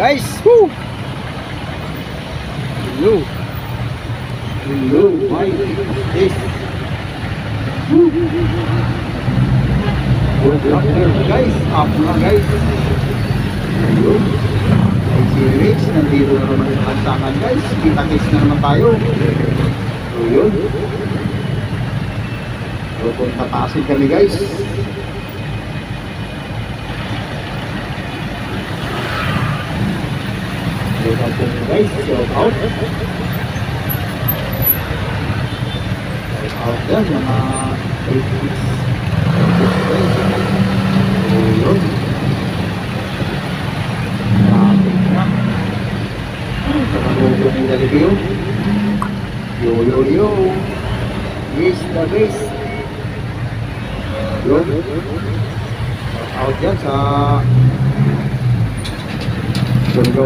Guys, woo! Hello. Hello, why this? Good luck there, guys. Up na guys. Hello. Ay, si Rich, nandito na naman sa kantangan guys. Kita-kits na naman tayo. So yun. So punta Pasig kami guys. Out po guys. Shout out. Out yan mga Philippines. So yun. Traffic na. Nakalugo ng Galileo. Yo, yo, yo. Is the best. Yun. Out yan sa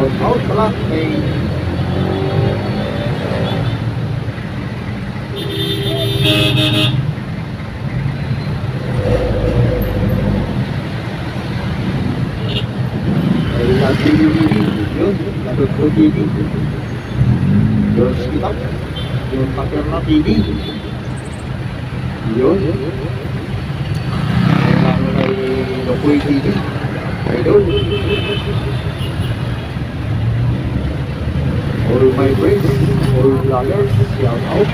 rồi tháo cái lát thì là đi đi đi trước là được thôi đi đi rồi đi tóc rồi pakai lát đi đi rồi rồi rồi rồi rồi rồi rồi rồi rồi my friends, all vloggers, shout out.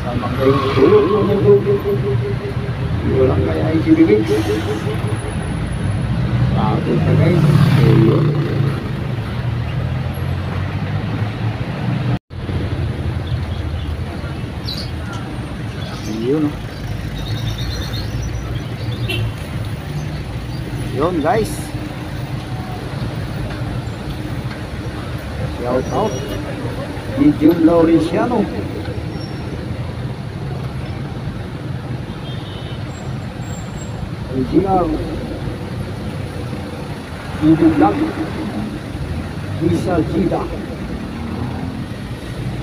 Sa mga kayong tulog, Dito lang kaya ICB Mix. Tapos na guys, so yun. Yun. Yun guys. giàu thốt di chuyển lô đi xé luôn. Chỉ là di chuyển lắm di xa chi đạo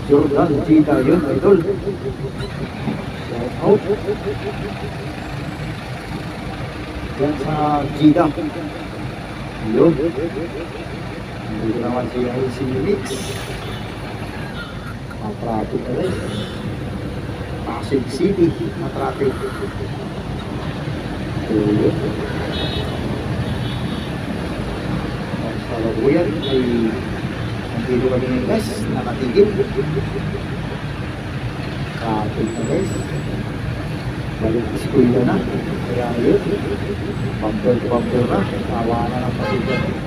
Jordan chi đạo dưới người tôi. Giàu thốt di xa chi đạo Hãy di Kiai sendiri alternatif ini masih di sini tuh, ya. kalau gue di nanti itu lagi nama tinggi. Kartu ngeles balik ke sekolah nah ya, ya. lah kawanan apa sih?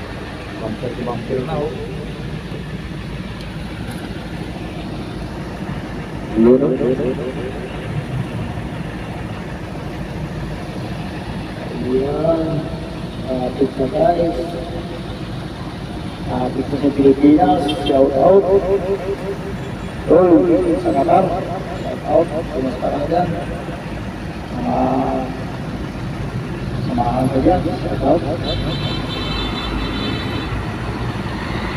కొంచెం పంపుతున్నావు shout out. Tuloy, sa Qatar. Shout out. Kumusta ka dyan? Samahan ka dyan. Shout out.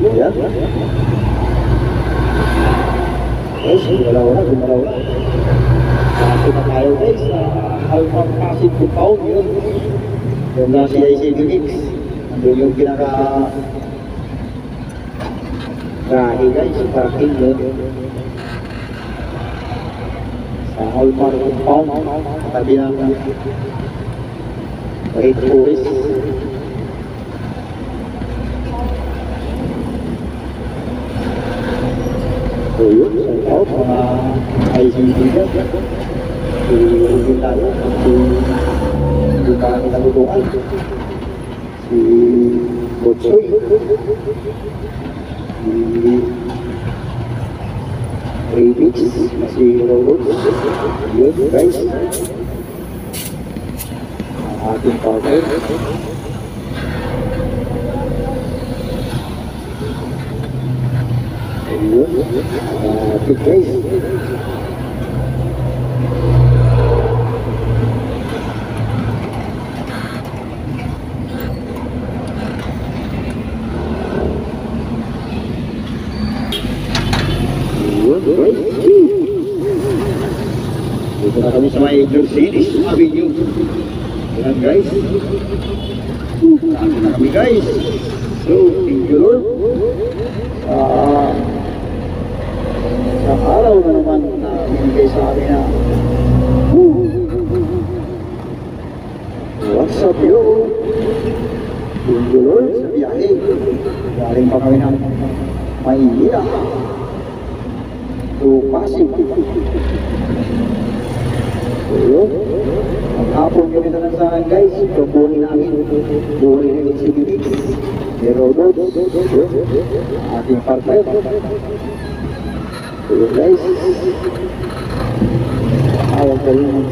ya. Terus gimana orang gimana? Orang kita tahu ini hal kasih ku gitu dan nasi ini ambil yang kita nah ini kan guys parking ya tapi yang turis So yun, shout out ICD dyan. Si Rubin tayo, hindi pa kami natutungan. Si Botsoy. Si Radix, si Robot. Yun, guys. Ating partner. Guys. Ayun, guys. Dito na kami sa may Mercedes Avenue. Ayan guys. Dito na kami guys. So, thank you. Ah, sa araw na naman na binigay sa amin na What's up yo? You Lord sa biyahe. Galing pa kami ng Maynila. To Pasig. Maghapon kami na sa guys. Kukunin namin. Kukunin namin si Bibig. Ating. Yun guys. Awag ka rin ng.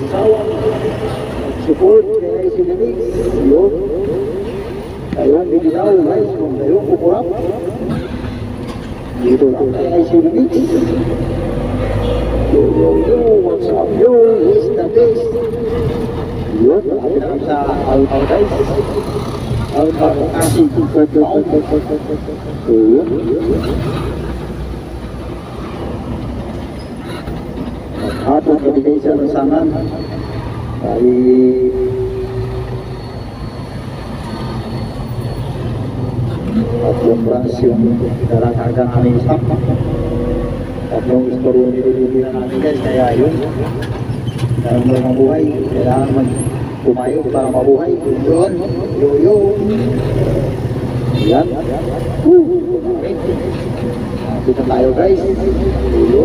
Support kay si Bibig. Yun. Ayun, bigitaw guys. Kung kayo kukurap. Dito lang kay si Bibig. Yo, yo, yo, what's up, yo, is the best. Yun, na kami sa Alpha guys. Alpha kasi. So, yun. Indonesia bersama dari Operasi dalam harga kami Islam. Oknum Istorun saya ayu, dan membuai dan kumayu para mabuhay yun yoyo dan nah, kita tayo guys. Dulu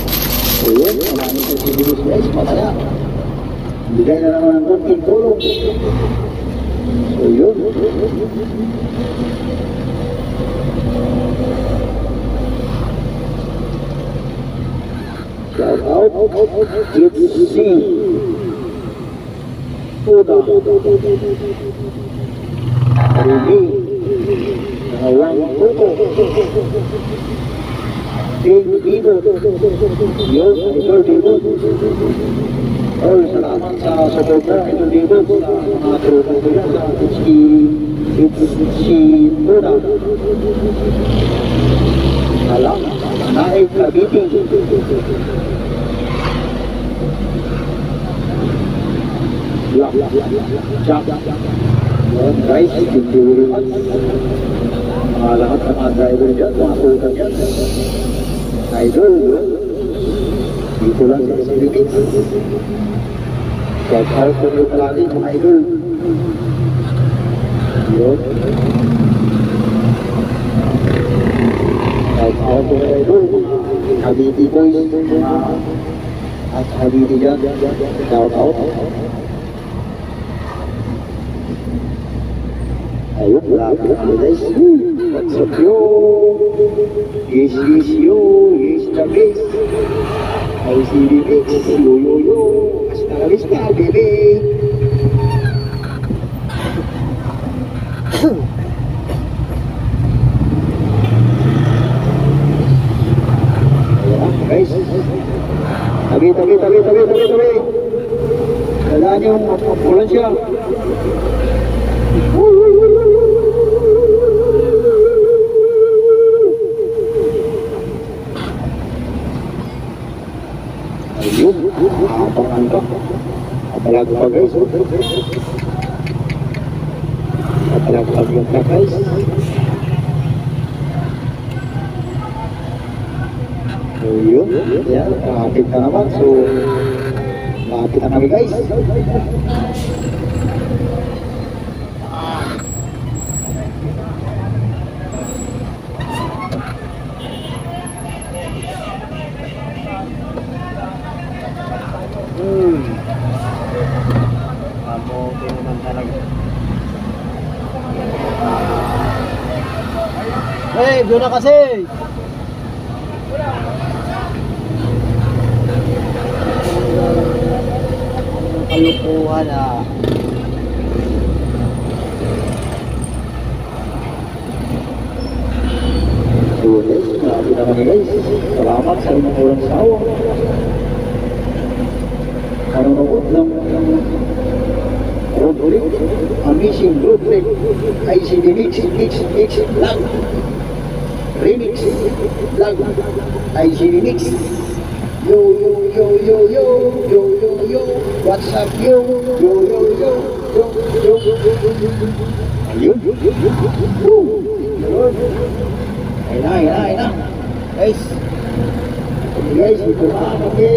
Bigay na naman ng konting tulong. So yun. Shout out, let's see. Una. Ruby. Nawang puto. state leader, your leader, और स्वतंत्रता के लिए उसकी इसकी पूरा अला ना एक अभी भी ला ला ला ला राइट इंडिविजुअल आला ड्राइवर जब वहाँ पर Nah itu Itulah sensitif Bakal penutrali Nah itu Yo. Bakal penutrali Habiti boys Habiti jan Tahu-tahu يطلع وتسكيو يشيشيو يشتبس yo yo, يو يو hasta la vista bebé Tabi, tabi, tabi, tabi, tabi, tabi. Kailangan yung ambulansya. Apalagi pa guys. Apalagi pa yung ka guys. Ayun, yan, kapit na naman. So, kapit na kami guys. Eh, doon na kasi. Kalukuhan ah. Salamat sa inyong walang sawa. Nanonood ng road trip, amazing road trip, ICD Mix, Mix, Mix, Vlog, Remix, Vlog, ICD Mix. Yo, yo, yo, yo, yo, yo, yo, yo, what's up, yo, yo, yo, yo, yo, yo, Ayun. Woo. Ayun. Ayun na, ayun na, ayun na. Guys. Okay, guys, ito na kami.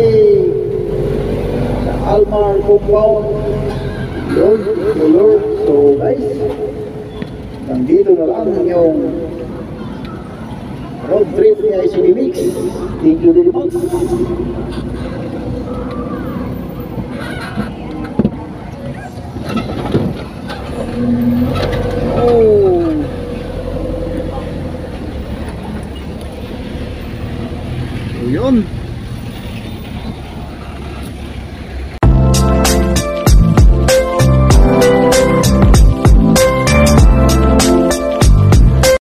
Sa Almar Compound. rood, kleur, zo wijs, dan dit doen we lang, jong. Rood Vreven, jij is in die mix, in the de box. Oh.